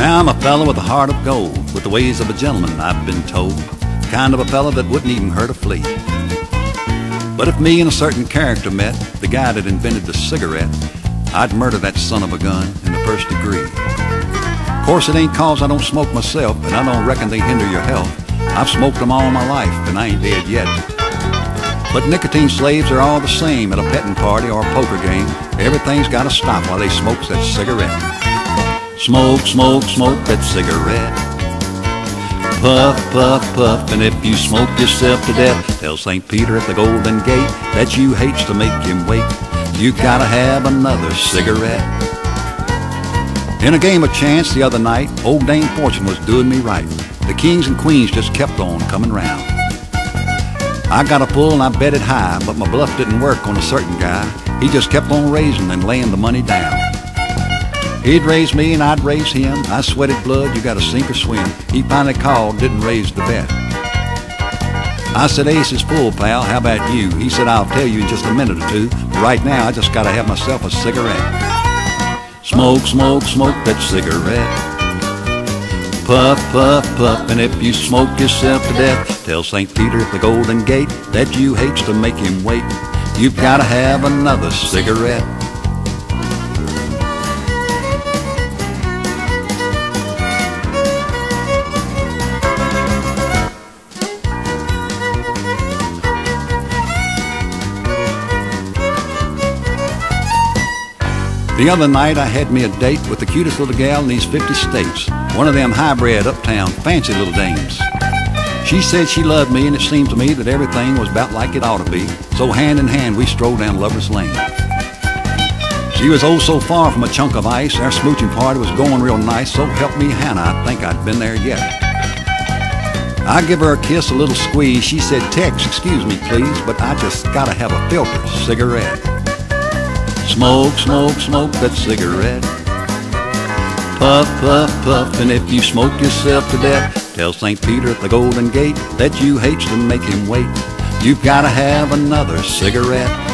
Now I'm a fellow with a heart of gold, with the ways of a gentleman, I've been told. Kind of a fellow that wouldn't even hurt a flea. But if me and a certain character met, the guy that invented the cigarette, I'd murder that son of a gun in the first degree. Of course, it ain't cause I don't smoke myself, and I don't reckon they hinder your health. I've smoked them all my life, and I ain't dead yet. But nicotine slaves are all the same at a petting party or a poker game. Everything's gotta stop while they smokes that cigarette. Smoke, smoke, smoke that cigarette. Puff, puff, puff, and if you smoke yourself to death, tell St. Peter at the Golden Gate that you hates to make him wait. You gotta have another cigarette. In a game of chance the other night, old Dame Fortune was doing me right. The kings and queens just kept on coming round. I got a pull and I bet it high, but my bluff didn't work on a certain guy. He just kept on raising and laying the money down. He'd raise me and I'd raise him. I sweated blood, you gotta sink or swim. He finally called, didn't raise the bet. I said, Aces full, pal. How about you? He said, I'll tell you in just a minute or two. But right now, I just gotta have myself a cigarette. Smoke, smoke, smoke that cigarette. Puff, puff, puff, and if you smoke yourself to death, tell St. Peter at the Golden Gate that you hates to make him wait. You've gotta have another cigarette. The other night I had me a date with the cutest little gal in these 50 states. One of them hybrid uptown fancy little dames. She said she loved me and it seemed to me that everything was about like it ought to be. So hand in hand we strolled down Lover's Lane. She was oh so far from a chunk of ice. Our smooching party was going real nice. So help me Hannah, I think I'd been there yet. I give her a kiss, a little squeeze. She said, Tex, excuse me please, but I just gotta have a filter cigarette. Smoke, smoke, smoke that cigarette. Puff, puff, puff, and if you smoke yourself to death, tell St. Peter at the Golden Gate that you hate to make him wait. You've gotta have another cigarette.